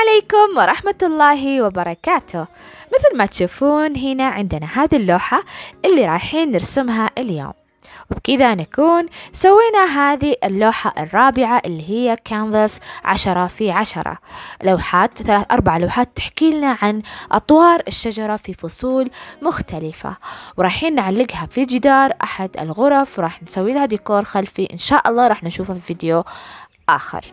عليكم ورحمة الله وبركاته. مثل ما تشوفون هنا عندنا هذه اللوحة اللي رايحين نرسمها اليوم. وبكذا نكون سوينا هذه اللوحة الرابعة اللي هي كانفاس عشرة في عشرة. لوحات ثلاث أربع لوحات تحكي لنا عن أطوار الشجرة في فصول مختلفة. ورايحين نعلقها في جدار أحد الغرف وراح نسوي لها ديكور خلفي. إن شاء الله راح نشوفها في فيديو آخر.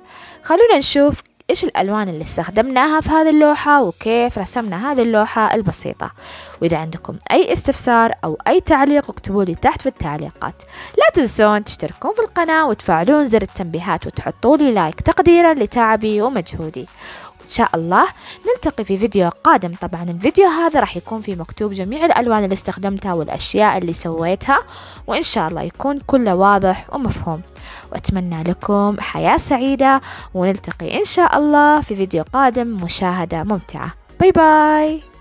خلونا نشوف إيش الألوان اللي استخدمناها في هذه اللوحة وكيف رسمنا هذه اللوحة البسيطة. وإذا عندكم أي استفسار أو أي تعليق اكتبوا لي تحت في التعليقات. لا تنسون تشتركون في القناة وتفعلون زر التنبيهات وتحطوا لي لايك تقديرا لتعبي ومجهودي. إن شاء الله. نلتقي في فيديو قادم. طبعا الفيديو هذا راح يكون فيه مكتوب جميع الألوان اللي استخدمتها والأشياء اللي سويتها وإن شاء الله يكون كله واضح ومفهوم. وأتمنى لكم حياة سعيدة ونلتقي إن شاء الله في فيديو قادم مشاهدة ممتعة. باي باي.